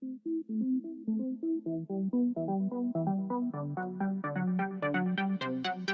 Thank you.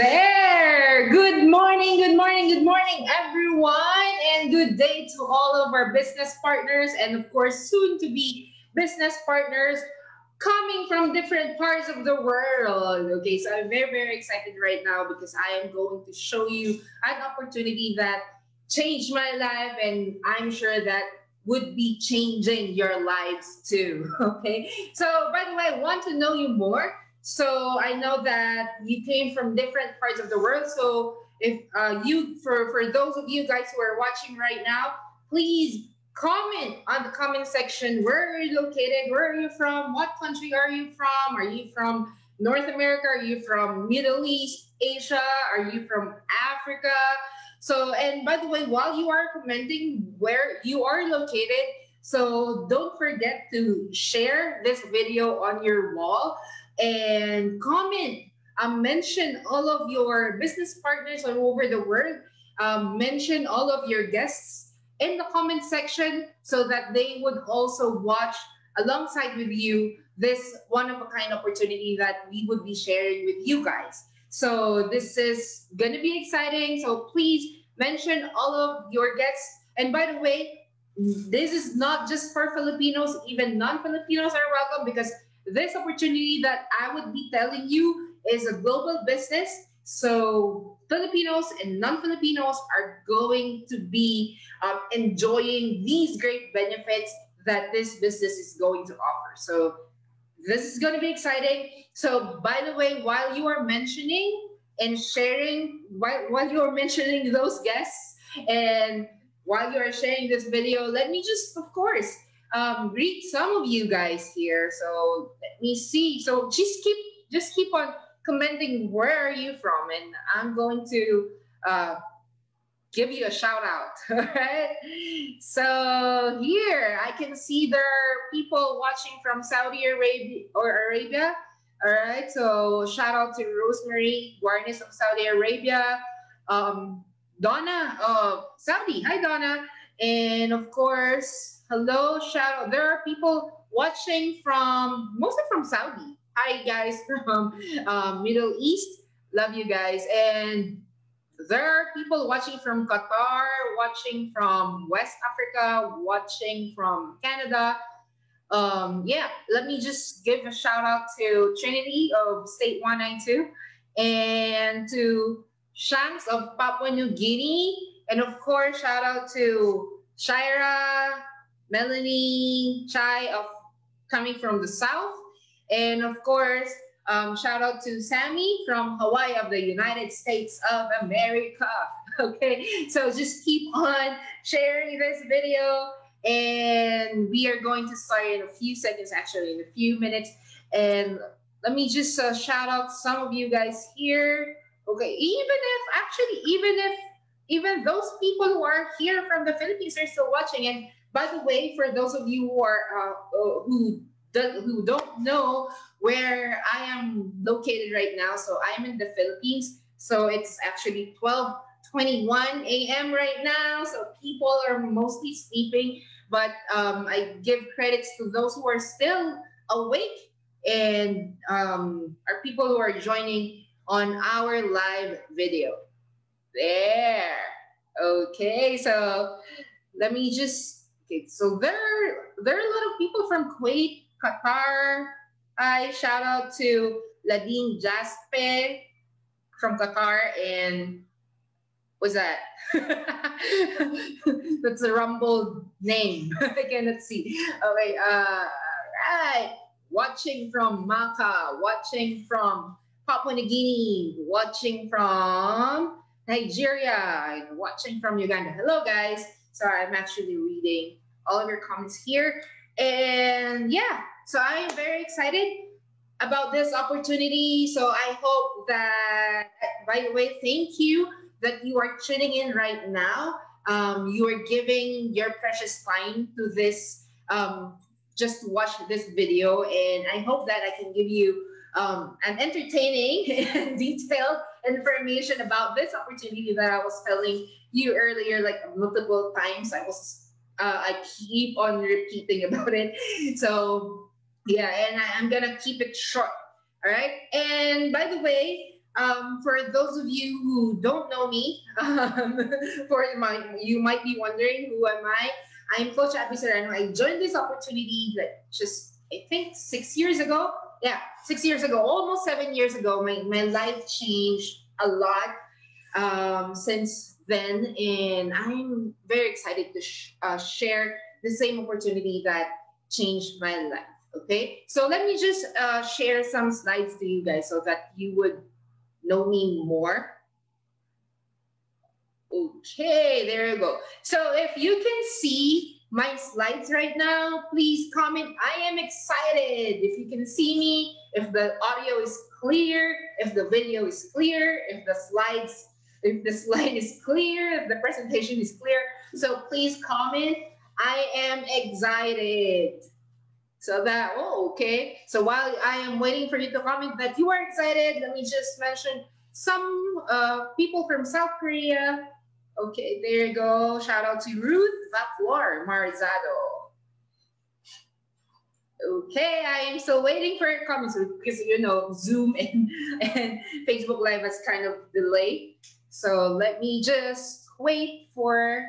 There! Good morning, good morning, good morning, everyone, and good day to all of our business partners and, of course, soon to be business partners coming from different parts of the world. Okay, so I'm very, very excited right now because I am going to show you an opportunity that changed my life, and I'm sure that would be changing your lives too. Okay, so by the way, I want to know you more. So I know that you came from different parts of the world. So if uh, you, for for those of you guys who are watching right now, please comment on the comment section. Where are you located? Where are you from? What country are you from? Are you from North America? Are you from Middle East, Asia? Are you from Africa? So, and by the way, while you are commenting where you are located, so don't forget to share this video on your wall and comment. Um, mention all of your business partners all over the world. Um, mention all of your guests in the comment section so that they would also watch alongside with you this one of a kind opportunity that we would be sharing with you guys. So this is going to be exciting. So please mention all of your guests. And by the way, this is not just for Filipinos, even non-Filipinos are welcome because this opportunity that I would be telling you is a global business. So Filipinos and non-Filipinos are going to be um, enjoying these great benefits that this business is going to offer. So this is going to be exciting. So by the way, while you are mentioning and sharing, while, while you are mentioning those guests and while you are sharing this video, let me just, of course, um, greet some of you guys here. So let me see. So just keep just keep on commenting where are you from, and I'm going to uh, give you a shout out. All right. So here I can see there are people watching from Saudi Arabia or Arabia. All right. So shout out to Rosemary Guarnes of Saudi Arabia. Um, Donna of Saudi. Hi, Donna. And of course, hello, shout out. There are people watching from mostly from Saudi. Hi, guys from um, Middle East. Love you guys. And there are people watching from Qatar, watching from West Africa, watching from Canada. Um, yeah, let me just give a shout out to Trinity of State 192 and to Shanks of Papua New Guinea. And of course, shout out to Shira, Melanie, Chai of coming from the South. And of course, um, shout out to Sammy from Hawaii of the United States of America. Okay, so just keep on sharing this video and we are going to start in a few seconds, actually in a few minutes. And let me just uh, shout out some of you guys here. Okay, even if actually, even if even those people who are here from the Philippines are still watching. And by the way, for those of you who are uh, uh who do, who don't know where I am located right now, so I'm in the Philippines. So it's actually 12 21 a.m. right now. So people are mostly sleeping, but um, I give credits to those who are still awake and um, are people who are joining on our live video. There. Okay, so let me just okay, so there there are a lot of people from Kuwait, Qatar. I shout out to Ladine Jaspe from Qatar and was that? That's a rumble name. I cannot see. Okay, uh, right. Watching from Maka, watching from Papua New Guinea, watching from Nigeria, watching from Uganda. Hello, guys. Sorry, I'm actually reading all of your comments here. And yeah, so I am very excited about this opportunity. So I hope that, by the way, thank you that you are tuning in right now. Um, you are giving your precious time to this, um, just to watch this video. And I hope that I can give you um, an entertaining and detailed information about this opportunity that I was telling you earlier, like multiple times. I was uh, I keep on repeating about it. So yeah, and I, am gonna keep it short. All right. And by the way, um, for those of you who don't know me, um, for my, you might be wondering who am I? I'm Coach Abie Serrano. I joined this opportunity like just I think six years ago. Yeah, six years ago, almost seven years ago. My my life changed a lot um, since then, and I'm very excited to sh- uh, share the same opportunity that changed my life. Okay, so let me just uh, share some slides to you guys so that you would know me more. Okay, there you go. So if you can see my slides right now, please comment. I am excited. If you can see me, if the audio is clear, if the video is clear, if the slides, if the slide is clear, if the presentation is clear. So please comment. I am excited. So that, oh, okay. So while I am waiting for you to comment that you are excited, let me just mention some uh, people from South Korea. Okay, there you go. Shout out to Ruth Vapor Marzado. Okay, I am still waiting for your comments because you know Zoom and, and Facebook Live has kind of delay. So let me just wait for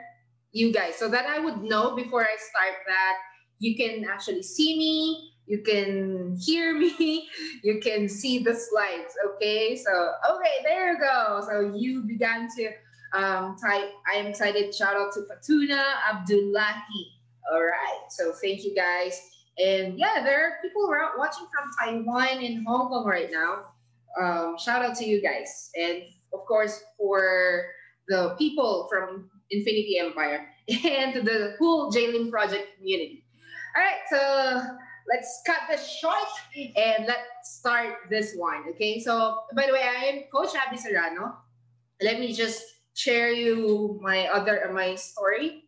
you guys so that I would know before I start that you can actually see me, you can hear me, you can see the slides. Okay, so okay, there you go. So you began to um, type. I am excited. Shout out to Fatuna Abdullahi. All right, so thank you guys. And yeah, there are people watching from Taiwan and Hong Kong right now. Um, shout out to you guys. And of course, for the people from Infinity Empire and the whole Jalen Project community. All right, so let's cut this short and let's start this one. Okay, so by the way, I am Coach Abie Serrano. Let me just share you my other uh, my story.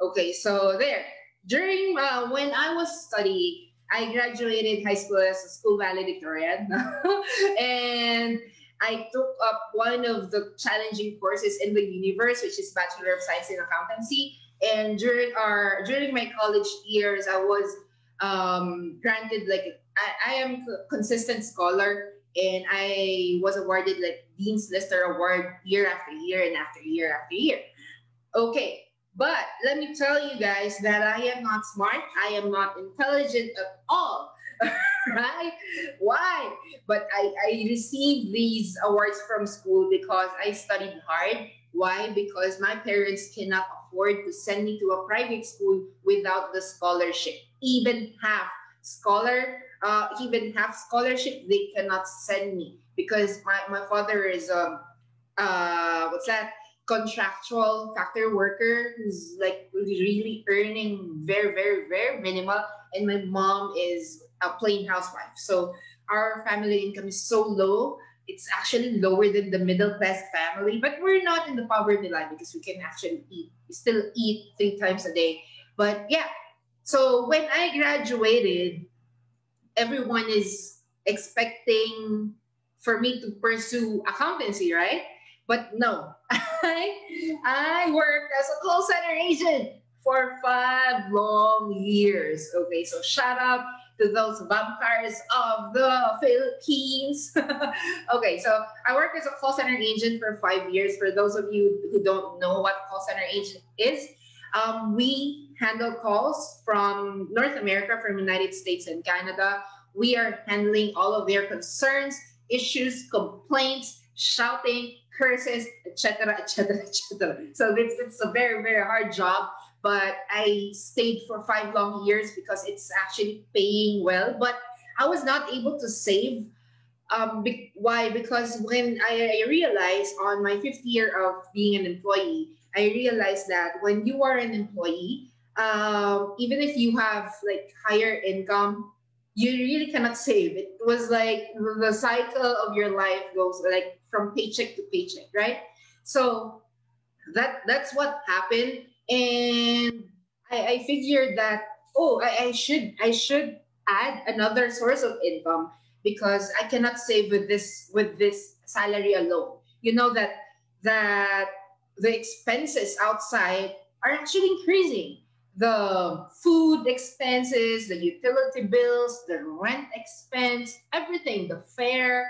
Okay, so there. During uh, when I was studying, I graduated high school as a school valedictorian, and I took up one of the challenging courses in the universe, which is Bachelor of Science in Accountancy. And during our during my college years, I was um, granted like I, I am consistent scholar and I was awarded like Dean's Lister Award year after year and after year after year. Okay, but let me tell you guys that I am not smart. I am not intelligent at all. right? Why? But I, I received these awards from school because I studied hard. Why? Because my parents cannot afford to send me to a private school without the scholarship. Even half scholar, uh, even half scholarship, they cannot send me because my, my father is um uh what's that contractual factor worker who's like really earning very very very minimal and my mom is a plain housewife. So our family income is so low. It's actually lower than the middle class family, but we're not in the poverty line because we can actually eat. We still eat three times a day. But yeah, so when I graduated, everyone is expecting for me to pursue accountancy, right? But no, I, I worked as a call center agent for five long years. Okay, so shout out to those vampires of the Philippines. okay, so I worked as a call center agent for five years. For those of you who don't know what call center agent is, um, we handle calls from North America, from United States and Canada. We are handling all of their concerns, issues, complaints, shouting, curses, etc., etc., etc. So it's, it's a very, very hard job but I stayed for five long years because it's actually paying well. But I was not able to save. Um, be- why? Because when I, I realized on my fifth year of being an employee, I realized that when you are an employee, um, even if you have like higher income, you really cannot save. It was like the cycle of your life goes like from paycheck to paycheck, right? So that that's what happened and I, I figured that oh I, I should I should add another source of income because I cannot save with this with this salary alone. You know that that the expenses outside are actually increasing. The food expenses, the utility bills, the rent expense, everything, the fare,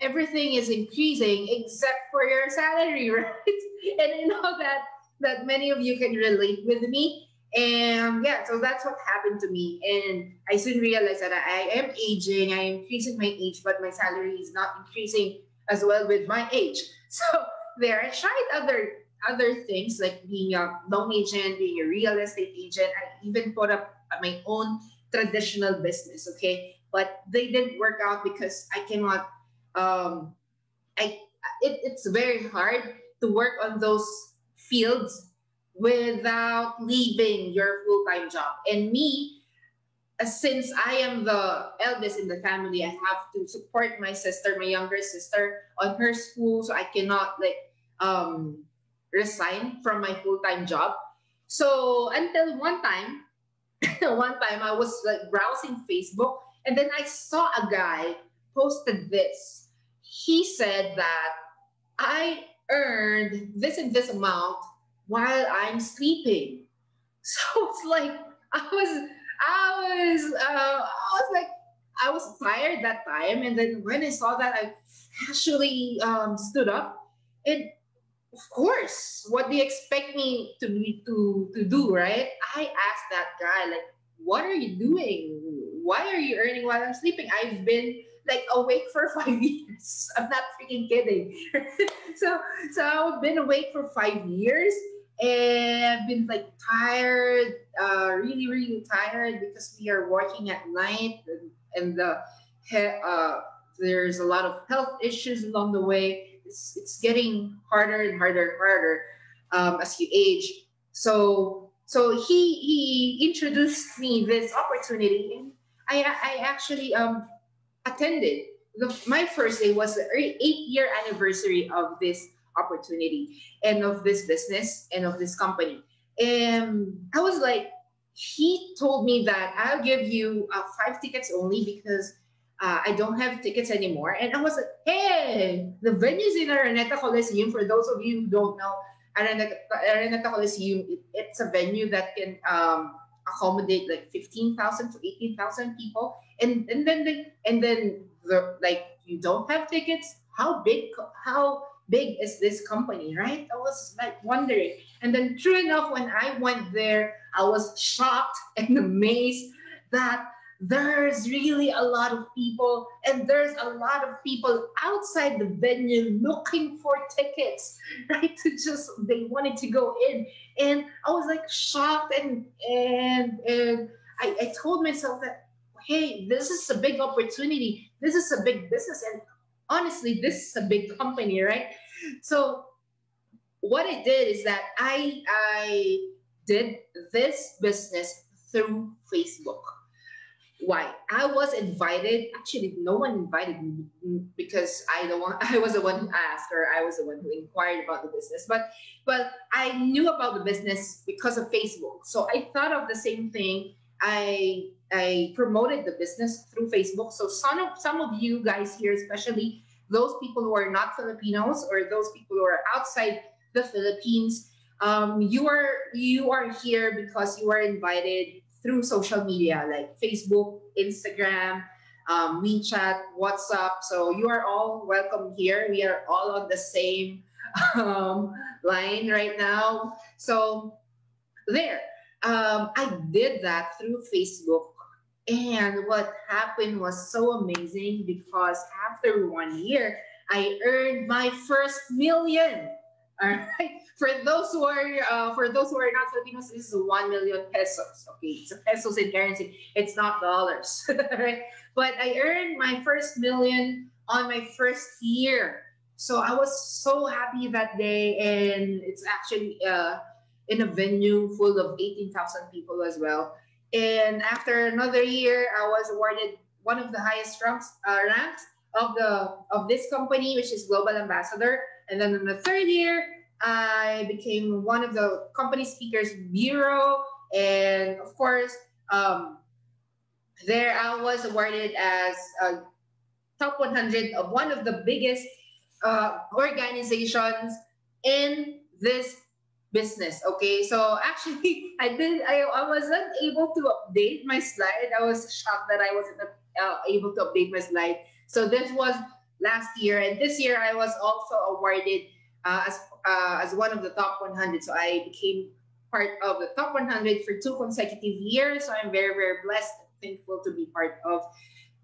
everything is increasing except for your salary, right? and I know that that many of you can relate with me. And yeah, so that's what happened to me. And I soon realized that I am aging, I am increasing my age, but my salary is not increasing as well with my age. So there, I tried other other things like being a loan agent, being a real estate agent. I even put up my own traditional business, okay? But they didn't work out because I cannot um I it, it's very hard to work on those fields without leaving your full-time job. And me, uh, since I am the eldest in the family, I have to support my sister, my younger sister, on her school, so I cannot like um, resign from my full-time job. So until one time, one time I was like browsing Facebook, and then I saw a guy posted this. He said that I earned this and this amount while I'm sleeping. So it's like I was, I was, uh, I was like, I was tired that time, and then when I saw that, I actually um, stood up. And of course, what do you expect me to be to to do, right? I asked that guy, like, what are you doing? Why are you earning while I'm sleeping? I've been like awake for five years. I'm not freaking kidding. so so I've been awake for five years and I've been like tired, uh, really really tired because we are working at night and, and the uh, there's a lot of health issues along the way. It's, it's getting harder and harder and harder um, as you age. So so he he introduced me this opportunity and I I actually um attended. The, my first day was the eight year anniversary of this opportunity and of this business and of this company. And I was like, he told me that I'll give you uh, five tickets only because uh, I don't have tickets anymore. And I was like, hey, the venue's in Araneta Coliseum. For those of you who don't know, Araneta, Araneta Coliseum, it, it's a venue that can um, accommodate like 15,000 to 18,000 people. And, and then, the, and then the, like, you don't have tickets. How big, how big is this company, right? I was like wondering. And then true enough, when I went there, I was shocked and amazed that there's really a lot of people and there's a lot of people outside the venue looking for tickets right? To just they wanted to go in. And i was like shocked and and and i, I told myself that hey this is a big opportunity. This is a big business and honestly this is a big company right? So what i did is that i i did this business through facebook why? I was invited actually no one invited me because i don't want i was the one who asked or i was the one who inquired about the business but but i knew about the business because of facebook. So i thought of the same thing. I i promoted the business through facebook. So some of some of you guys here especially those people who are not filipinos or those people who are outside the philippines um, you are you are here because you are invited through social media like Facebook, Instagram, um, WeChat, WhatsApp. So you are all welcome here. We are all on the same um, line right now. So there, um, I did that through Facebook. And what happened was so amazing because after one year, I earned my first million. All right for those who are uh, for those who are not Filipinos, this is one million pesos. Okay, it's pesos in currency. It's not dollars, right? But I earned my first million on my first year, so I was so happy that day. And it's actually uh, in a venue full of eighteen thousand people as well. And after another year, I was awarded one of the highest ranks, uh, ranks of the of this company, which is global ambassador. And then in the third year, I became one of the company speakers bureau, and of course, um, there I was awarded as top 100 of one of the biggest uh, organizations in this business. Okay, so actually, I did. I, I wasn't able to update my slide. I was shocked that I wasn't uh, able to update my slide. So this was last year, and this year I was also awarded uh, as uh, as one of the top 100. So I became part of the top 100 for two consecutive years. So I'm very very blessed and thankful to be part of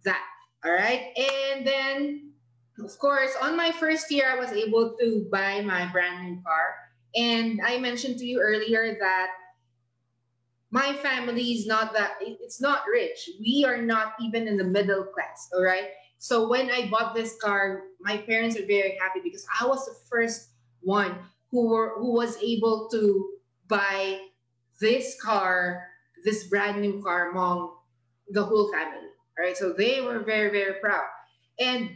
that. All right, and then of course on my first year I was able to buy my brand new car, and I mentioned to you earlier that my family is not that it's not rich we are not even in the middle class all right so when i bought this car my parents are very happy because i was the first one who were who was able to buy this car this brand new car among the whole family all right so they were very very proud and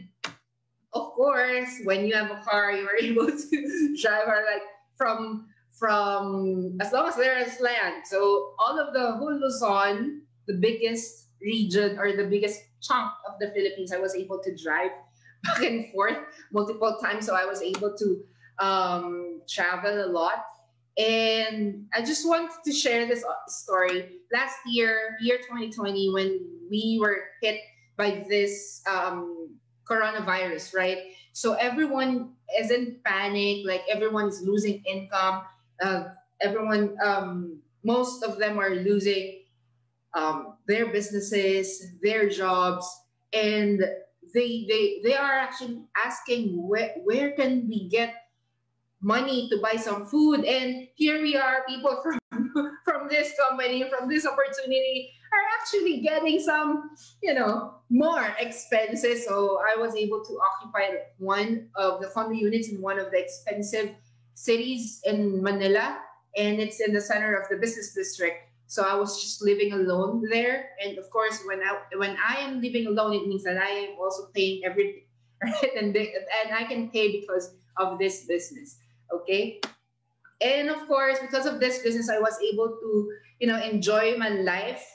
of course when you have a car you are able to drive her like from from as long as there is land. So all of the whole Luzon, the biggest region or the biggest chunk of the Philippines, I was able to drive back and forth multiple times. So I was able to um, travel a lot. And I just wanted to share this story. Last year, year 2020, when we were hit by this um, coronavirus, right? So everyone is in panic, like everyone is losing income uh, everyone, um, most of them are losing um, their businesses, their jobs, and they they they are actually asking where where can we get money to buy some food and here we are people from from this company from this opportunity are actually getting some you know more expenses so i was able to occupy one of the condo units in one of the expensive cities in Manila, and it's in the center of the business district. So I was just living alone there, and of course, when I when I am living alone, it means that I am also paying everything, right? And they, and I can pay because of this business. Okay, and of course, because of this business, I was able to you know enjoy my life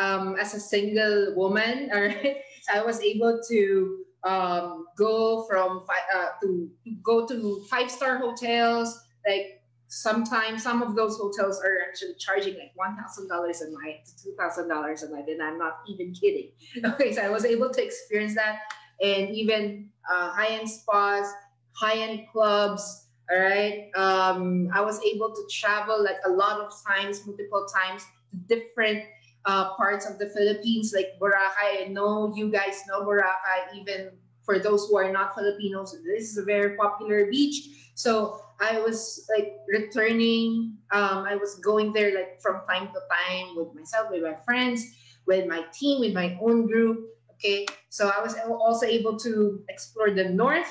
um, as a single woman. All right, so I was able to um, go from fi- uh, to go to five star hotels. Like sometimes some of those hotels are actually charging like one thousand dollars a night to two thousand dollars a night, and I'm not even kidding. Okay, so I was able to experience that, and even uh, high end spas, high end clubs. All right, um, I was able to travel like a lot of times, multiple times to different uh, parts of the Philippines, like Boracay. I know you guys know Boracay, even for those who are not Filipinos, this is a very popular beach. So I was like returning, um, I was going there like from time to time with myself, with my friends, with my team, with my own group. Okay, so I was also able to explore the north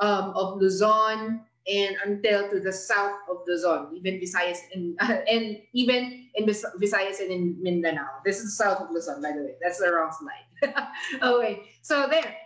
um, of Luzon, and until to the south of Luzon, even Visayas and, and even in Vis- Visayas and in Mindanao. This is south of Luzon, by the way. That's the wrong slide. okay, so there.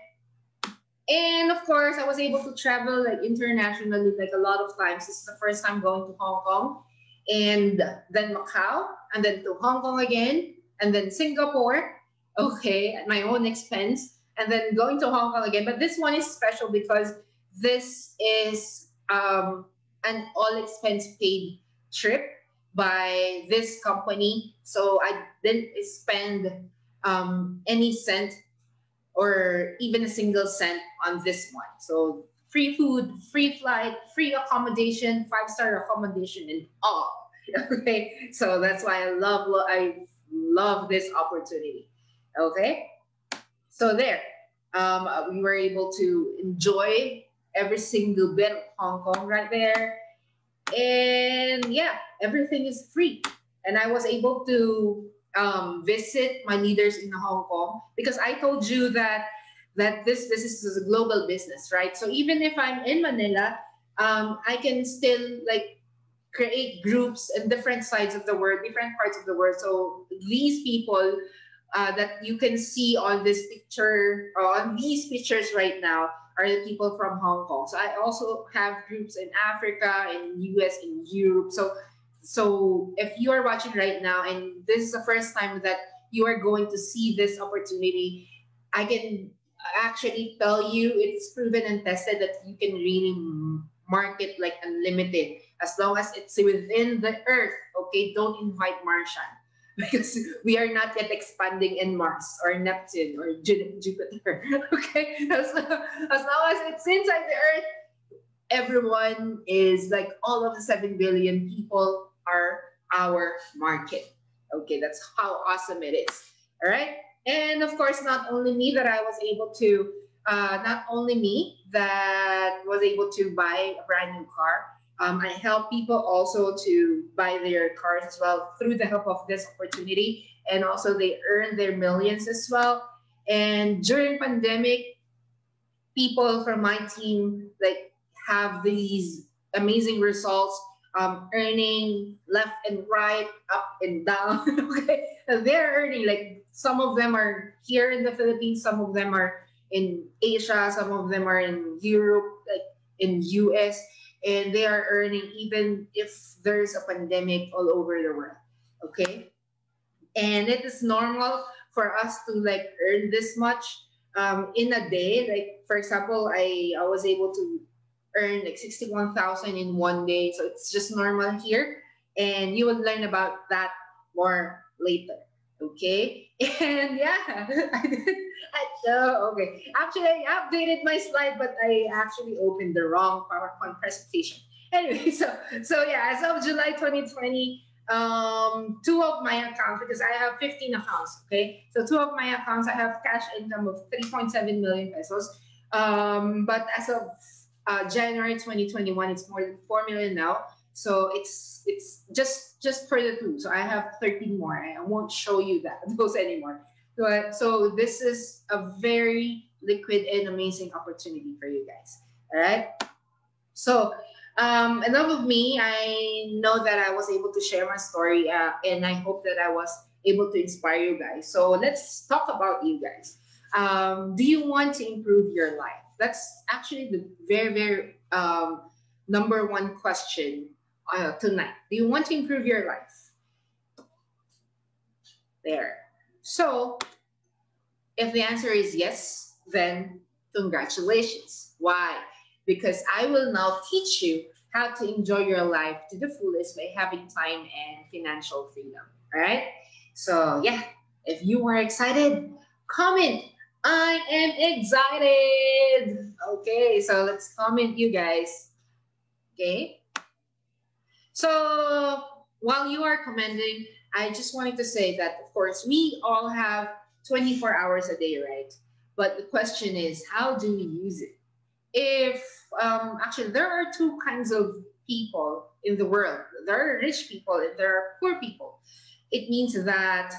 And of course, I was able to travel like internationally like a lot of times. This is the first time going to Hong Kong, and then Macau, and then to Hong Kong again, and then Singapore. Okay, at my own expense, and then going to Hong Kong again. But this one is special because this is um, an all expense paid trip by this company. So I didn't spend um, any cent or even a single cent on this one. So free food, free flight, free accommodation, five star accommodation, and all. Okay, so that's why I love I love this opportunity. Okay, so there, um, we were able to enjoy every single bit of Hong Kong right there. And yeah, everything is free. And I was able to um, visit my leaders in Hong Kong because I told you that that this business is a global business, right? So even if I'm in Manila, um, I can still like create groups in different sides of the world, different parts of the world. So these people uh, that you can see on this picture, on these pictures right now, are the people from Hong Kong. So I also have groups in Africa, in US, in Europe. So so if you are watching right now and this is the first time that you are going to see this opportunity, I can actually tell you it's proven and tested that you can really market like unlimited as long as it's within the earth. Okay, don't invite Martian. because we are not yet expanding in Mars or Neptune or Jupiter. Okay, as, as long as it's inside the Earth, everyone is like all of the 7 billion people are our market. Okay, that's how awesome it is. All right. And of course, not only me that I was able to, uh, not only me that was able to buy a brand new car. Um, I help people also to buy their cars as well through the help of this opportunity. And also they earn their millions as well. And during pandemic, people from my team like have these amazing results um, earning left and right, up and down. okay, they're earning like some of them are here in the Philippines, some of them are in Asia, some of them are in Europe, like in US, and they are earning even if there's a pandemic all over the world. Okay, and it is normal for us to like earn this much um, in a day. Like for example, I I was able to earn like 61,000 in one day. So it's just normal here. And you will learn about that more later. Okay. And yeah, I did. I, oh, okay. Actually, I updated my slide, but I actually opened the wrong PowerPoint presentation. Anyway, so so yeah, as of July 2020, um, two of my accounts because I have 15 accounts. Okay, so two of my accounts I have cash income of 3.7 million pesos. Um, but as of uh, January 2021, it's more than 4 million now. So it's it's just just for the two. So I have 13 more. I won't show you that those anymore. But so this is a very liquid and amazing opportunity for you guys. All right. So um, enough of me. I know that I was able to share my story, uh, and I hope that I was able to inspire you guys. So let's talk about you guys. Um, do you want to improve your life? That's actually the very, very um, number one question uh, tonight. Do you want to improve your life? There. So, if the answer is yes, then congratulations. Why? Because I will now teach you how to enjoy your life to the fullest by having time and financial freedom. All right. So, yeah, if you are excited, comment I am excited. Okay, so let's comment you guys. Okay. So while you are commenting, I just wanted to say that, of course, we all have 24 hours a day, right? But the question is, how do we use it? If um, actually, there are two kinds of people in the world there are rich people and there are poor people. It means that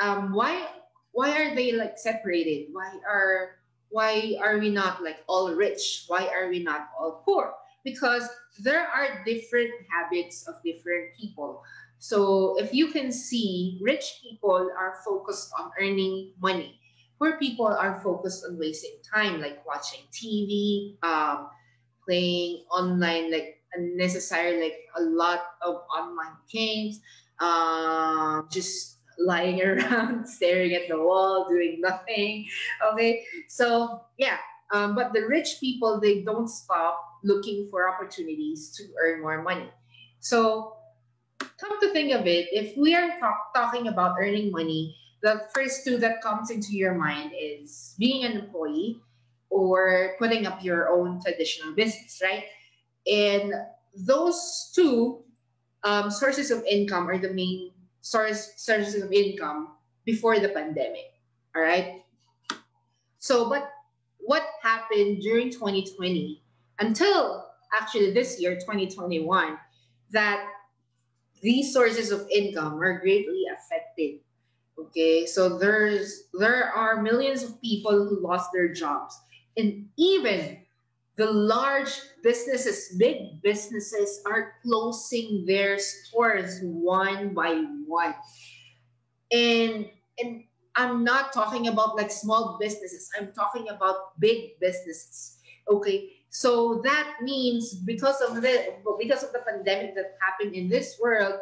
um, why why are they like separated? Why are why are we not like all rich? Why are we not all poor? Because there are different habits of different people. So if you can see, rich people are focused on earning money. Poor people are focused on wasting time, like watching TV, um, playing online, like unnecessary, like a lot of online games, um, just lying around, staring at the wall, doing nothing. Okay, so yeah, um, but the rich people they don't stop looking for opportunities to earn more money. So come to think of it, if we are talk- talking about earning money, the first two that comes into your mind is being an employee or putting up your own traditional business, right? And those two um, sources of income are the main source sources of income before the pandemic. All right. So, but what happened during 2020 until actually this year, 2021, that these sources of income are greatly affected. Okay, so there's there are millions of people who lost their jobs, and even the large businesses, big businesses are closing their stores one by one. And and I'm not talking about like small businesses. I'm talking about big businesses. Okay. So that means because of the because of the pandemic that happened in this world,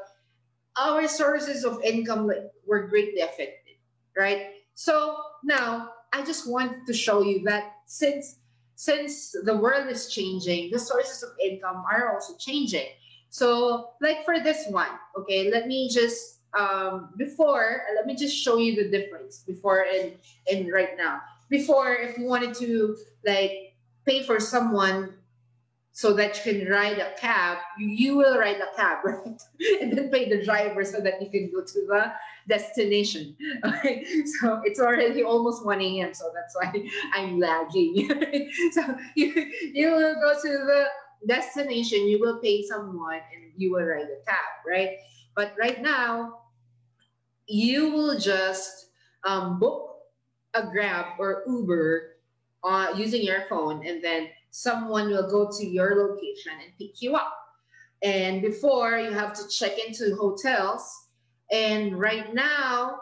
our sources of income were greatly affected, right? So now I just want to show you that since since the world is changing, the sources of income are also changing. So, like for this one, okay, let me just um, before, let me just show you the difference before and, and right now. Before, if you wanted to like pay for someone so that you can ride a cab, you, you will ride a cab, right? and then pay the driver so that you can go to the destination. Okay, so it's already almost 1 a.m., so that's why I'm lagging. so you, you will go to the destination, you will pay someone, and you will ride a cab, right? But right now, you will just um, book a Grab or Uber uh, using your phone, and then someone will go to your location and pick you up. And before, you have to check into hotels. And right now,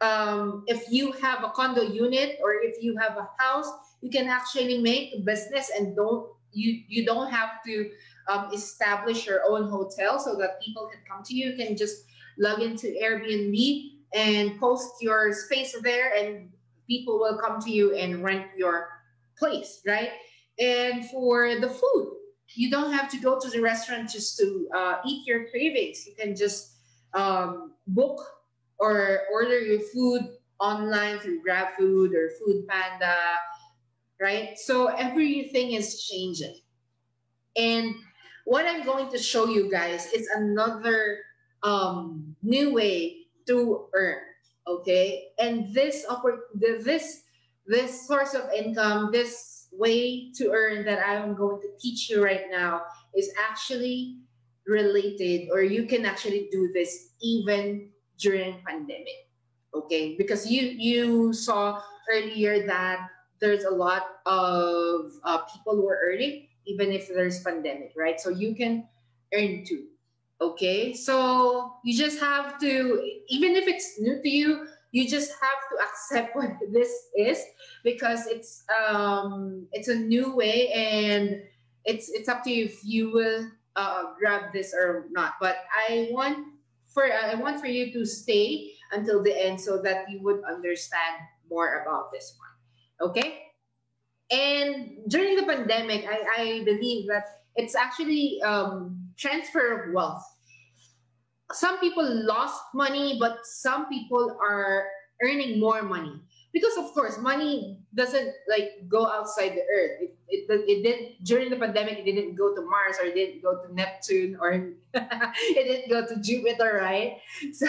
um, if you have a condo unit or if you have a house, you can actually make business and don't you you don't have to um, establish your own hotel so that people can come to you. You can just log into Airbnb and post your space there, and people will come to you and rent your place, right? And for the food, you don't have to go to the restaurant just to uh, eat your cravings. You can just um, book or order your food online through GrabFood or Food Panda, right? So everything is changing. And what I'm going to show you guys is another um, new way to earn. Okay, and this this this source of income, this way to earn that I'm going to teach you right now is actually related, or you can actually do this even during pandemic. Okay, because you you saw earlier that there's a lot of uh, people who are earning even if there's pandemic, right? So you can earn too. Okay, so you just have to, even if it's new to you, you just have to accept what this is because it's um it's a new way and it's it's up to you if you will uh, grab this or not. But I want for I want for you to stay until the end so that you would understand more about this one. Okay. And during the pandemic, I, I believe that it's actually um, transfer of wealth. Some people lost money, but some people are earning more money. Because of course money doesn't like go outside the earth. It, it, it did during the pandemic it didn't go to mars or it didn't go to neptune or it didn't go to jupiter right? So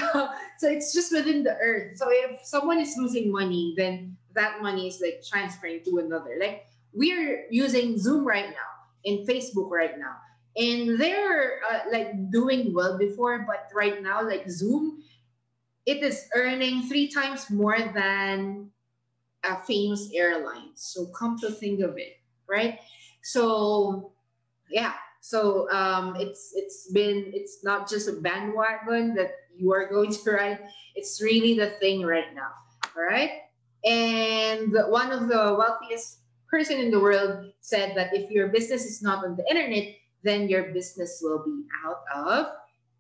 so it's just within the earth. So if someone is losing money then that money is like transferring to another. Like we're using Zoom right now and Facebook right now. And they're uh, like doing well before, but right now, like Zoom, it is earning three times more than a famous airline. So come to think of it, right? So yeah, so um, it's it's been it's not just a bandwagon that you are going to ride. It's really the thing right now. All right. And one of the wealthiest person in the world said that if your business is not on the internet, then your business will be out of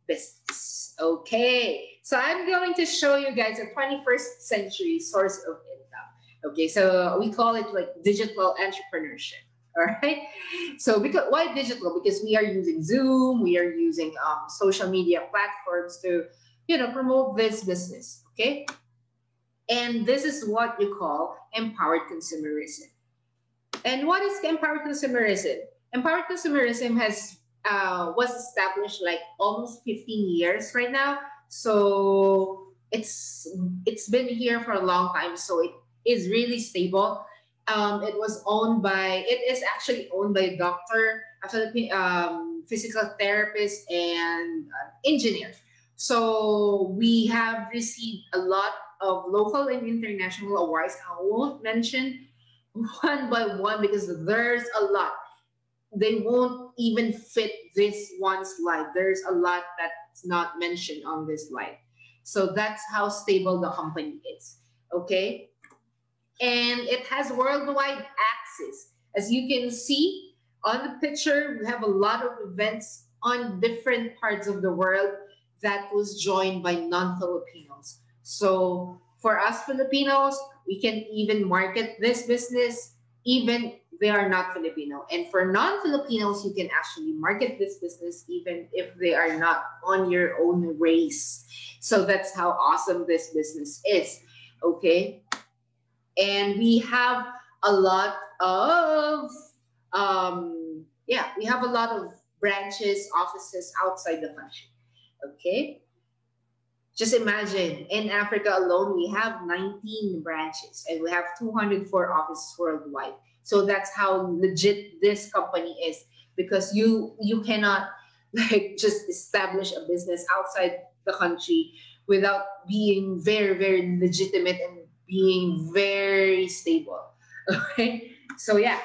business. Okay, so I'm going to show you guys a 21st century source of income. Okay, so we call it like digital entrepreneurship. All right. So because why digital? Because we are using Zoom, we are using um, social media platforms to, you know, promote this business. Okay. And this is what you call empowered consumerism. And what is empowered consumerism? Empowered consumerism has uh, was established like almost 15 years right now. So it's it's been here for a long time. So it is really stable. Um, it was owned by it is actually owned by a doctor, a Philippine um, physical therapist, and engineer. So we have received a lot of local and international awards. I won't mention one by one because there's a lot. They won't even fit this one slide. There's a lot that's not mentioned on this slide. So that's how stable the company is. Okay. And it has worldwide access. As you can see on the picture, we have a lot of events on different parts of the world that was joined by non-Filipinos. So for us Filipinos, we can even market this business even they are not Filipino. And for non-Filipinos, you can actually market this business even if they are not on your own race. So that's how awesome this business is. Okay. And we have a lot of, um, yeah, we have a lot of branches, offices outside the country. Okay. Just imagine in Africa alone, we have 19 branches and we have 204 offices worldwide. So that's how legit this company is because you you cannot like just establish a business outside the country without being very very legitimate and being very stable okay? So yeah.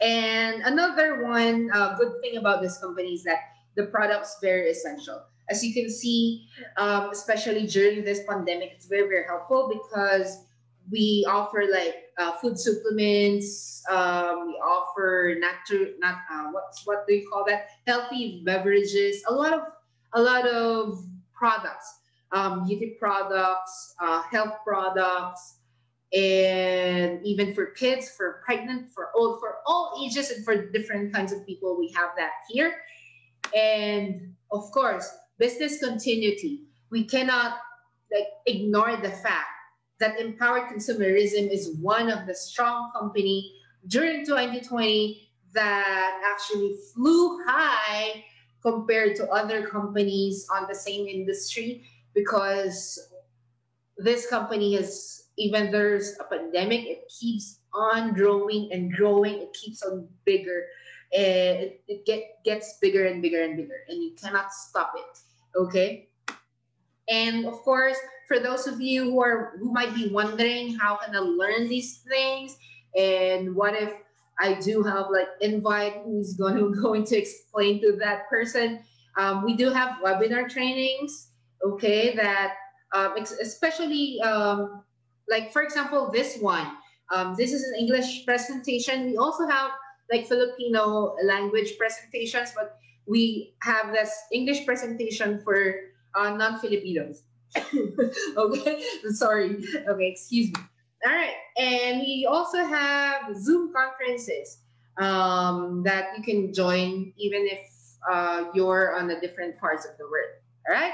And another one uh, good thing about this company is that the product's very essential as you can see um, especially during this pandemic it's very very helpful because we offer like uh, food supplements. Um, we offer natural, not uh, what what do you call that? Healthy beverages. A lot of a lot of products, um, beauty products, uh, health products, and even for kids, for pregnant, for old, for all ages, and for different kinds of people. We have that here, and of course, business continuity. We cannot like ignore the fact that empowered consumerism is one of the strong company during 2020 that actually flew high compared to other companies on the same industry because this company has even there's a pandemic it keeps on growing and growing. It keeps on bigger. It, it get, gets bigger and bigger and bigger and you cannot stop it okay and of course for those of you who are who might be wondering how can I learn these things and what if I do have like invite who's going to going to explain to that person. Um, we do have webinar trainings, okay, that um, especially um, like for example this one. Um, this is an English presentation. We also have like Filipino language presentations, but we have this English presentation for uh, non-Filipinos. okay, sorry. Okay, excuse me. All right, and we also have Zoom conferences um, that you can join even if uh, you're on the different parts of the world. All right.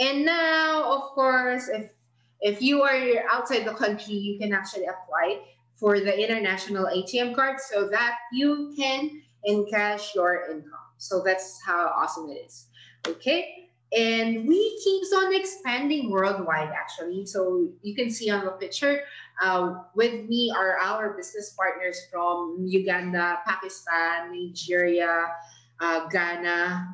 And now, of course, if if you are outside the country, you can actually apply for the international ATM card so that you can encash your income. So that's how awesome it is. Okay? And we keeps on expanding worldwide actually. So you can see on the picture uh, with me are our business partners from uganda pakistan nigeria uh, ghana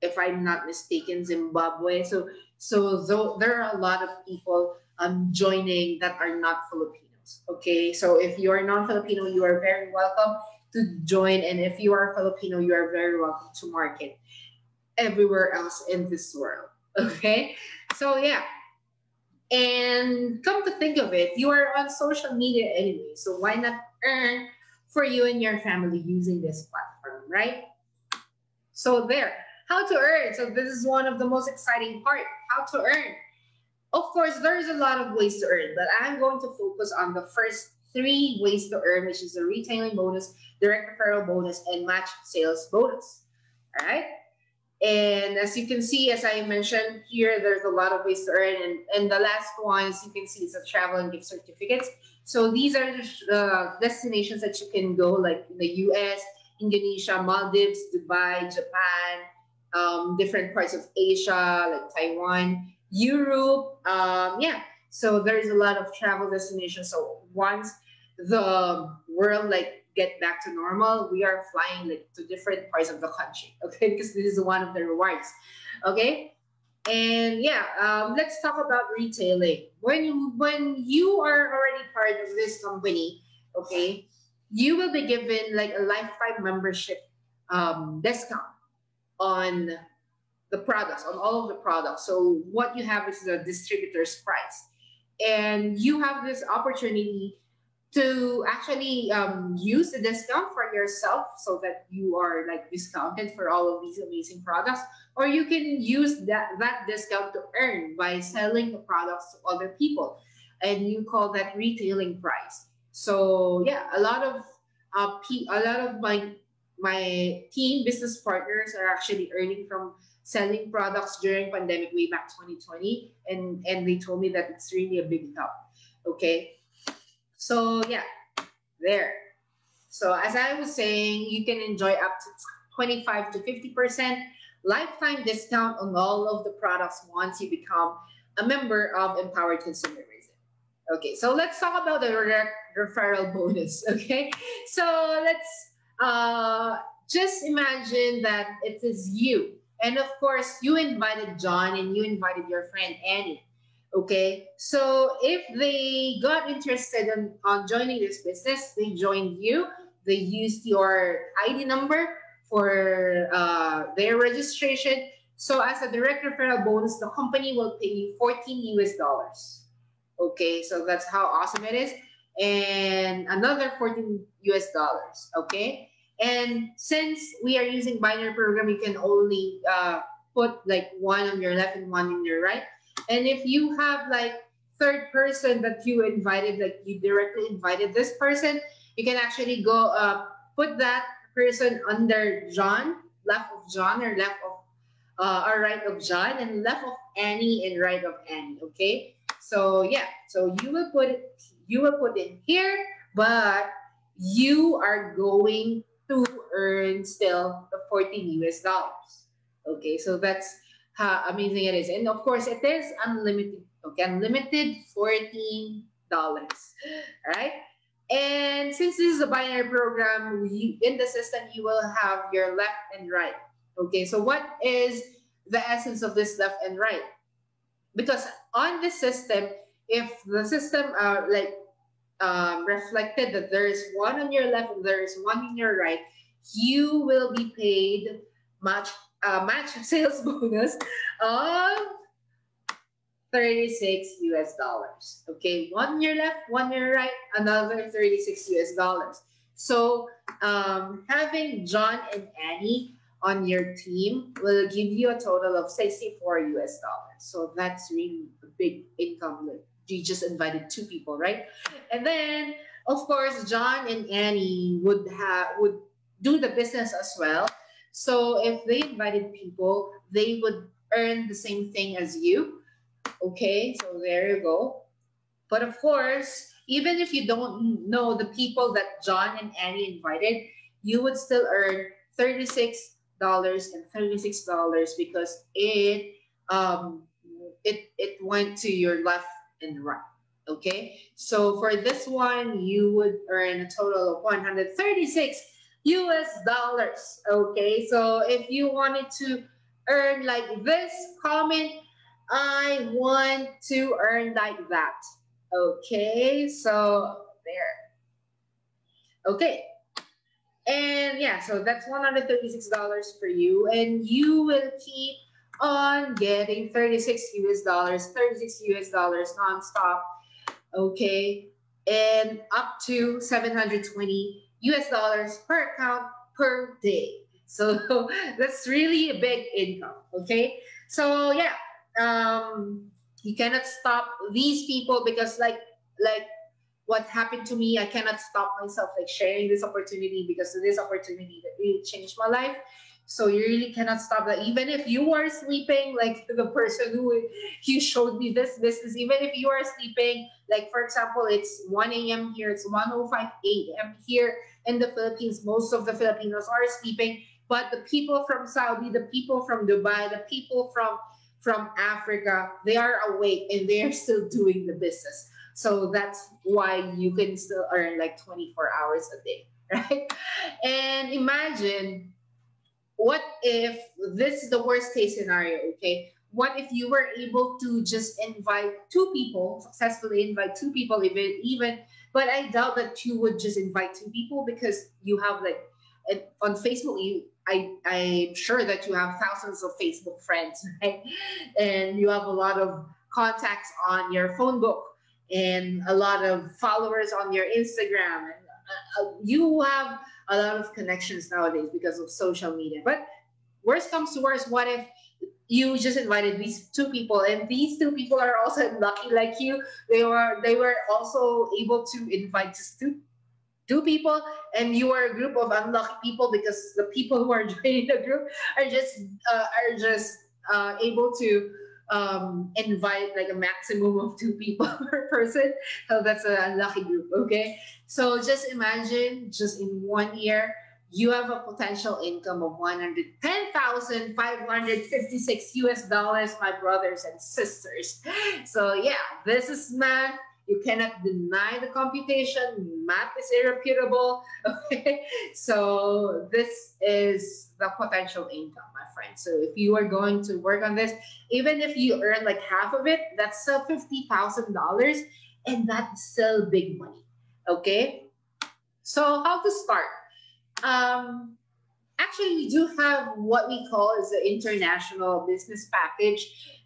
if i'm not mistaken zimbabwe. So so though, there are a lot of people um, joining that are not filipinos. Okay? So if you are non-filipino you are very welcome to join and if you are filipino you are very welcome to market everywhere else in this world. Okay. So, yeah. And come to think of it, you are on social media anyway. So, why not earn for you and your family using this platform, right? So, there. How to earn. So, this is one of the most exciting part. How to earn. Of course, there's a lot of ways to earn, but I'm going to focus on the first three ways to earn, which is a retailing bonus, direct referral bonus, and match sales bonus. All right. And as you can see, as I mentioned here, there's a lot of ways to earn. And, and the last ones you can see is a travel and gift certificates. So these are the uh, destinations that you can go, like the US, Indonesia, Maldives, Dubai, Japan, um, different parts of Asia, like Taiwan, Europe. Um, yeah, so there's a lot of travel destinations. So once the world like get back to normal, we are flying like to different parts of the country, okay? Because this is one of the rewards, okay? And yeah, um, let's talk about retailing. When you, when you are already part of this company, okay, you will be given like a lifetime membership um, discount on the products, on all of the products. So what you have is the distributor's price. And you have this opportunity to actually um, use the discount for yourself so that you are like discounted for all of these amazing products. Or you can use that, that discount to earn by selling the products to other people. And you call that retailing price. So yeah a lot of uh, a lot of my my team business partners are actually earning from selling products during pandemic way back 2020 and and they told me that it's really a big help. Okay so yeah there so as i was saying you can enjoy up to 25 to 50 percent lifetime discount on all of the products once you become a member of empowered consumerism okay so let's talk about the re- referral bonus okay so let's uh, just imagine that it is you. And of course, you invited John and you invited your friend Annie. Okay. So if they got interested in, on joining this business, they joined you, they used your ID number for uh, their registration. So as a direct referral bonus, the company will pay you 14 US dollars. Okay, so that's how awesome it is and another 14 US dollars. Okay. And since we are using binary program, you can only uh, put like one on your left and one on your right. And if you have like third person that you invited, like you directly invited this person, you can actually go uh, put that person under John, left of John or left of uh, or right of John and left of Annie and right of Annie. Okay. So yeah, so you will put it you will put it here, but you are going to earn still the 14 US dollars. Okay, so that's how amazing it is. And of course, it is unlimited. Okay, unlimited $14. Right? And since this is a binary program, in the system, you will have your left and right. Okay, so what is the essence of this left and right? Because on the system, if the system uh, like um, reflected that there is one on your left and there is one on your right, you will be paid match uh, match sales bonus of 36 US dollars. Okay, one year left, one year right, another 36 US dollars. So um, having John and Annie on your team will give you a total of 64 US dollars. So that's really a big income you just invited two people, right? And then of course John and Annie would have would do the business as well. So if they invited people, they would earn the same thing as you. Okay, so there you go. But of course, even if you don't know the people that John and Annie invited, you would still earn $36 and $36 because it um it it went to your left and right. Okay, so for this one, you would earn a total of 136 US dollars. Okay, so if you wanted to earn like this, comment, I want to earn like that. Okay, so there. Okay, and yeah, so that's $136 for you, and you will keep on getting 36 US dollars, 36 US dollars nonstop, okay, and up to 720 US dollars per account per day. So that's really a big income, okay? So yeah, um, you cannot stop these people because like like what happened to me, I cannot stop myself like sharing this opportunity because this opportunity that really changed my life. So you really cannot stop that. Even if you are sleeping, like the person who you showed me this business, even if you are sleeping, like for example, it's 1 a.m. here, it's 105 a.m. here in the Philippines. Most of the Filipinos are sleeping, but the people from Saudi, the people from Dubai, the people from from Africa, they are awake and they are still doing the business. So that's why you can still earn like 24 hours a day, right? And imagine what if this is the worst case scenario okay? What if you were able to just invite two people successfully invite two people even even but i doubt that you would just invite two people because you have like on facebook you i i'm sure that you have thousands of facebook friends right? And you have a lot of contacts on your phone book and a lot of followers on your instagram. And uh, you have a lot of connections nowadays because of social media. But worst comes to worst, what if you just invited these two people and these two people are also lucky like you they were they were also able to invite just two two people and you are a group of unlucky people because the people who are joining the group are just uh, are just uh, able to um, invite like a maximum of two people per person so that's a unlucky group okay so just imagine just in one year you have a potential income of 110,556 US dollars, my brothers and sisters. So, yeah, this is math you cannot deny the computation. Math is irrefutable. Okay. So this is the potential income, my friend. So if you are going to work on this, even if you earn like half of it, that's still $50,000 and that's still big money. Okay. So how to start? Um, actually we do have what we call is the international business package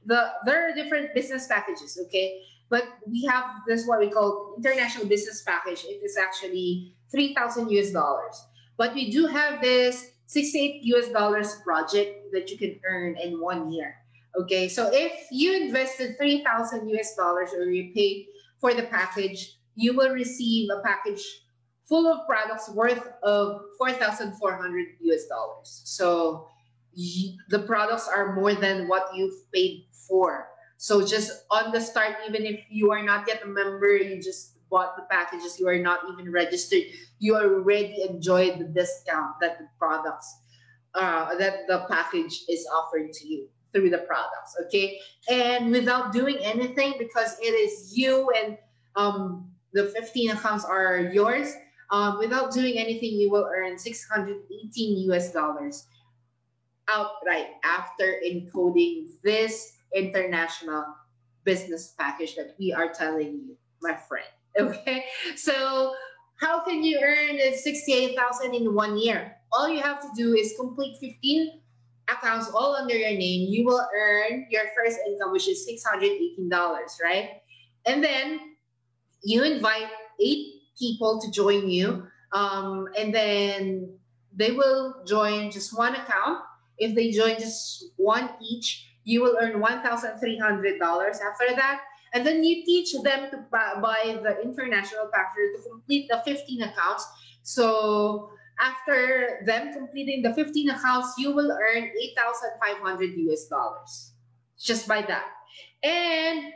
the there are different business packages okay but we have this what we call international business package. It is actually 3,000 US dollars. But we do have this 68 US dollars project that you can earn in one year. Okay, so if you invested 3,000 US dollars or you paid for the package, you will receive a package full of products worth of 4,400 US dollars. So the products are more than what you've paid for. So just on the start, even if you are not yet a member, you just bought the packages, you are not even registered, you already enjoyed the discount that the products, uh, that the package is offering to you through the products. Okay, and without doing anything because it is you and um, the 15 accounts are yours. Um, without doing anything, you will earn 618 US dollars outright after encoding this international business package that we are telling you, my friend. Okay, so how can you earn 68,000 in one year? All you have to do is complete 15 accounts all under your name. You will earn your first income, which is $618, right? And then you invite eight people to join you. Um, and then they will join just one account. If they join just one each, you will earn $1,300 after that. And then you teach them to buy the international package to complete the 15 accounts. So after them completing the 15 accounts, you will earn 8,500 US dollars just by that. And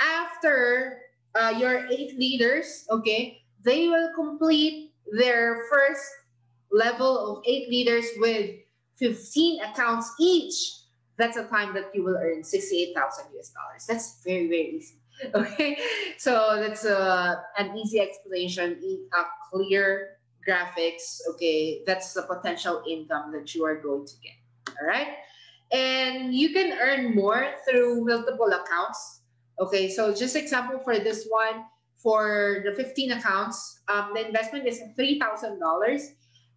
after uh, your eight leaders, okay, they will complete their first level of eight leaders with 15 accounts each that's a time that you will earn 68,000 US dollars. That's very, very easy. Okay. So that's uh, an easy explanation, a clear graphics. Okay. That's the potential income that you are going to get. All right. And you can earn more through multiple accounts. Okay. So just example for this one, for the 15 accounts, um, the investment is $3,000,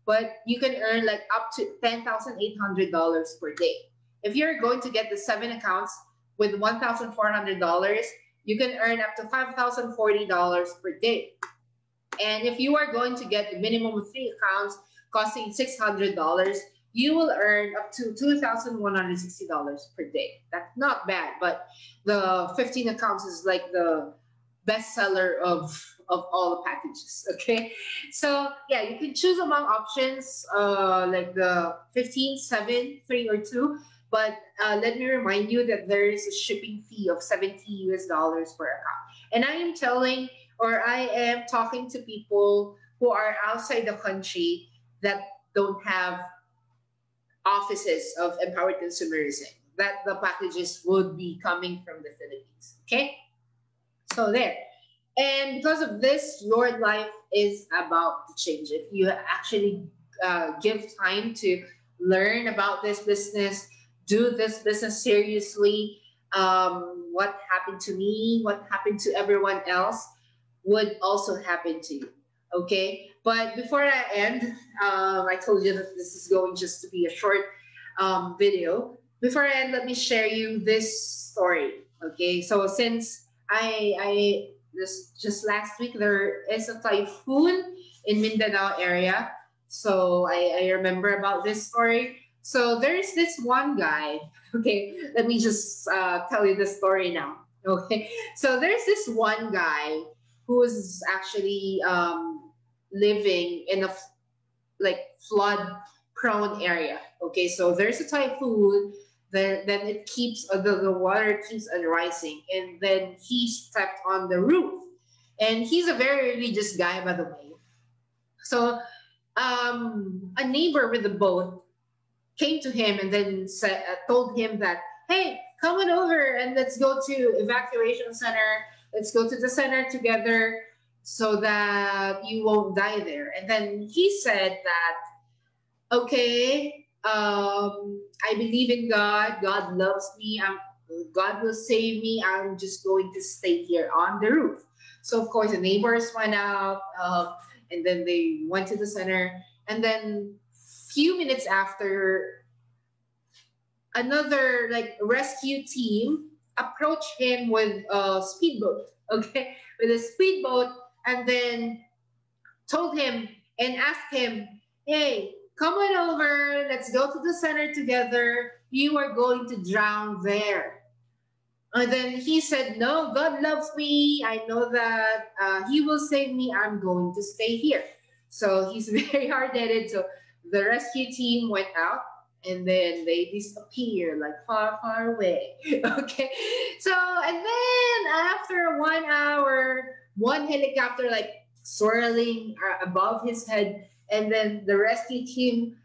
but you can earn like up to $10,800 per day. If you're going to get the seven accounts with $1,400, you can earn up to $5,040 per day. And if you are going to get the minimum of three accounts costing $600, you will earn up to $2,160 per day. That's not bad, but the 15 accounts is like the bestseller of of all the packages okay so yeah you can choose among options uh like the 15 7 3 or 2 but uh, let me remind you that there is a shipping fee of 70 US dollars per account. And I am telling or I am talking to people who are outside the country that don't have offices of empowered consumerism, that the packages would be coming from the Philippines. Okay? So there. And because of this, your life is about to change. If you actually uh, give time to learn about this business, do this business seriously. Um, what happened to me, what happened to everyone else would also happen to you. Okay. But before I end, um, I told you that this is going just to be a short um, video. Before I end, let me share you this story. Okay. So since I, I this just last week there is a typhoon in Mindanao area. So I, I remember about this story. So there's this one guy. Okay, let me just uh, tell you the story now. Okay, so there's this one guy who's actually um, living in a like flood prone area. Okay, so there's a typhoon, then then it keeps uh, the, the water keeps on rising, and then he stepped on the roof, and he's a very religious guy, by the way. So, um, a neighbor with a boat came to him and then said, uh, told him that, hey, come on over and let's go to evacuation center. Let's go to the center together so that you won't die there. And then he said that, okay, um, I believe in God. God loves me. I'm, God will save me. I'm just going to stay here on the roof. So of course the neighbors went out, uh, and then they went to the center. And then few minutes after, another like rescue team approached him with a speedboat. Okay, with a speedboat and then told him and asked him, Hey, come on over. Let's go to the center together. You are going to drown there. And then he said, No, God loves me. I know that uh, He will save me. I'm going to stay here. So he's very hard headed. So the rescue team went out and then they disappear like far, far away. okay. So, and then after one hour, one helicopter like swirling uh, above his head, and then the rescue team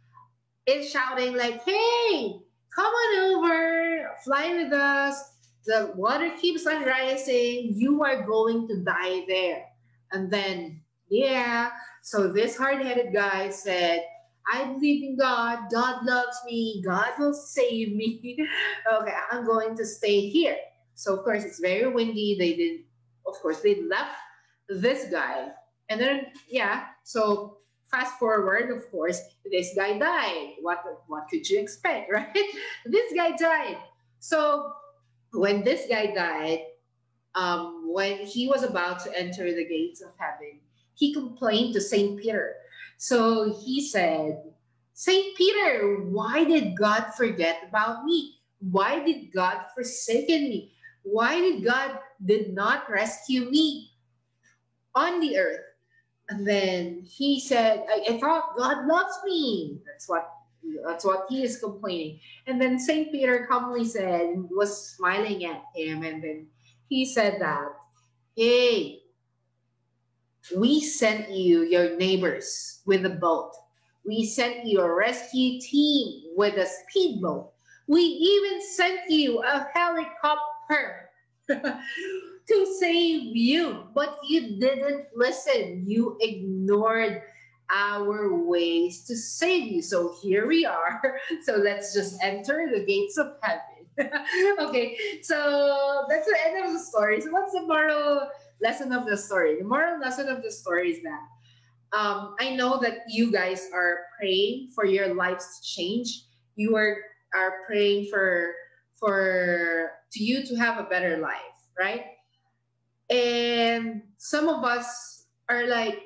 is shouting like, "Hey, come on over, fly with us. The water keeps on rising. You are going to die there." And then, yeah. So this hard-headed guy said, I believe in God. God loves me. God will save me. okay, I'm going to stay here. So of course it's very windy. They did, of course, they left this guy. And then, yeah, so fast forward, of course, this guy died. What, what could you expect, right? this guy died. So when this guy died, um, when he was about to enter the gates of heaven, he complained to St. Peter. So he said, St. Peter, why did God forget about me? Why did God forsaken me? Why did God did not rescue me? on the earth. And then he said, I, I thought God loves me. That's what that's what he is complaining. And then Saint Peter calmly said, was smiling at him, and then he said that, hey, we sent you your neighbors with a boat. We sent you a rescue team with a speedboat. We even sent you a helicopter. to save you, but you didn't listen. You ignored our ways to save you. So here we are. So let's just enter the gates of heaven. okay, so that's the end of the story. So what's the moral lesson of the story? The moral lesson of the story is that um, I know that you guys are praying for your lives to change. You are are praying for for to you to have a better life, right? And some of us are like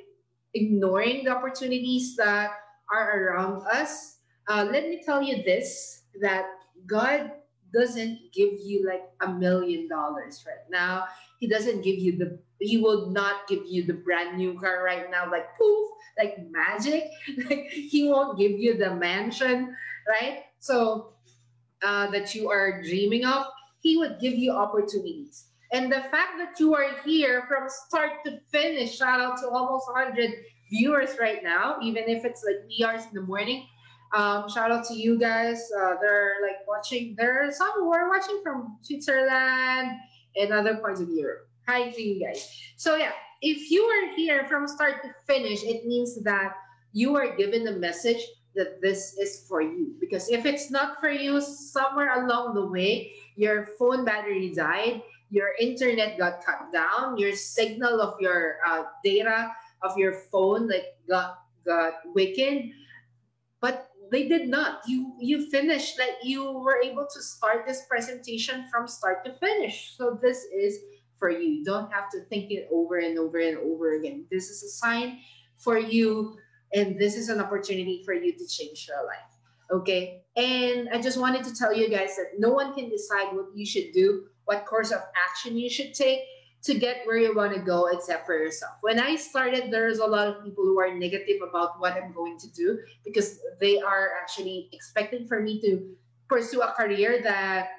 ignoring the opportunities that are around us. Uh, let me tell you this that God doesn't give you like a million dollars right now. He doesn't give you the, he will not give you the brand new car right now, like poof, like magic. Like he won't give you the mansion, right? So uh, that you are dreaming of. He would give you opportunities. And the fact that you are here from start to finish, shout out to almost 100 viewers right now, even if it's like three hours in the morning. Um, shout out to you guys. Uh, they're like watching, there are some who are watching from Switzerland and other parts of Europe. Hi to you guys. So, yeah, if you are here from start to finish, it means that you are given the message that this is for you. Because if it's not for you, somewhere along the way, your phone battery died your internet got cut down, your signal of your uh, data of your phone like got got weakened, but they did not. You you finished like you were able to start this presentation from start to finish. So this is for you. You don't have to think it over and over and over again. This is a sign for you, and this is an opportunity for you to change your life. Okay. And I just wanted to tell you guys that no one can decide what you should do what course of action you should take. To get where you want to go except for yourself. When I started, there's a lot of people who are negative about what I'm going to do because they are actually expecting for me to pursue a career that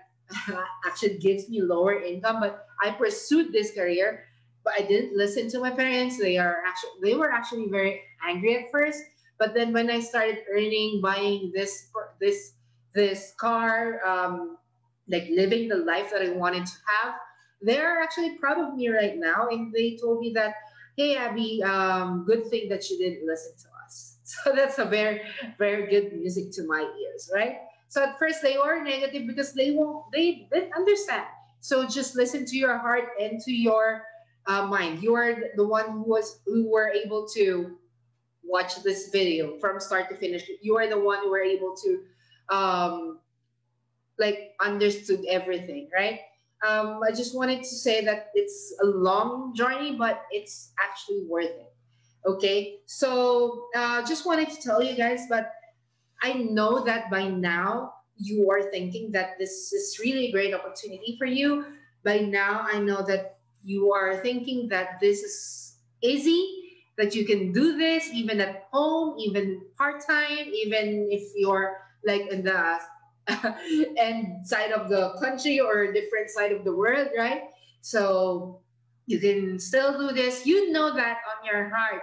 actually gives me lower income. But I pursued this career, but I didn't listen to my parents. They are actually they were actually very angry at first. But then when I started earning, buying this this this car, um, like living the life that I wanted to have they're actually proud of me right now. And they told me that, hey, Abie, um, good thing that you didn't listen to us. So that's a very, very good music to my ears, right? So at first they were negative because they won't, they didn't understand. So just listen to your heart and to your uh, mind. You are the one who was who were able to watch this video from start to finish. You are the one who were able to um, like understood everything, right? Um, I just wanted to say that it's a long journey, but it's actually worth it. Okay, so uh, just wanted to tell you guys, but I know that by now you are thinking that this is really a great opportunity for you. By now, I know that you are thinking that this is easy, that you can do this even at home, even part time, even if you're like in the and side of the country or different side of the world, right? So you can still do this. You know that on your heart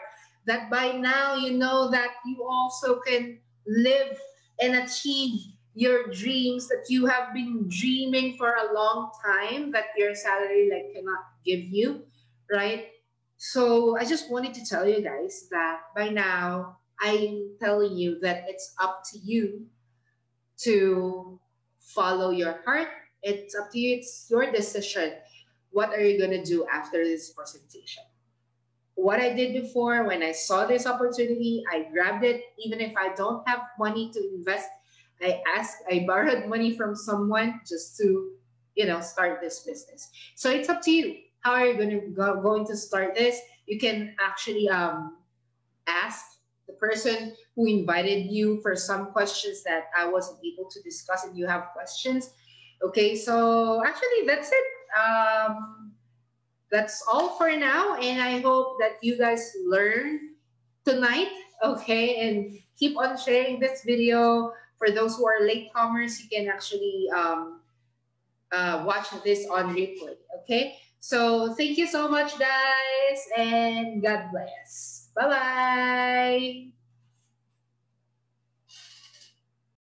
that by now you know that you also can live and achieve your dreams that you have been dreaming for a long time that your salary like cannot give you, right? So I just wanted to tell you guys that by now I'm telling you that it's up to you to follow your heart. It's up to you, it's your decision. What are you going to do after this presentation? What I did before, when I saw this opportunity, I grabbed it. Even if I don't have money to invest, I asked, I borrowed money from someone just to, you know, start this business. So it's up to you. How are you going to go, going to start this? You can actually um, ask the person who invited you for some questions that I wasn't able to discuss and you have questions. Okay, so actually that's it. Um, that's all for now. And I hope that you guys learn tonight. Okay, and keep on sharing this video. For those who are latecomers, you can actually um, uh, watch this on replay. Okay, so thank you so much, guys, and God bless. Bye bye.